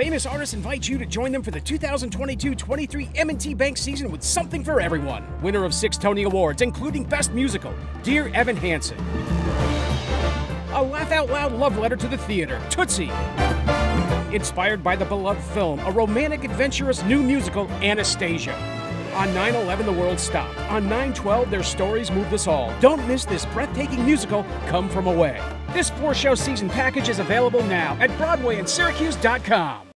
Famous artists invite you to join them for the 2022-23 M&T Bank season with something for everyone. Winner of six Tony Awards, including Best Musical, Dear Evan Hansen. A laugh out loud love letter to the theater, Tootsie. Inspired by the beloved film, a romantic, adventurous new musical, Anastasia. On 9 11, the world stopped. On 9 12, their stories moved us all. Don't miss this breathtaking musical, Come From Away. This four show season package is available now at BroadwayInSyracuse.com.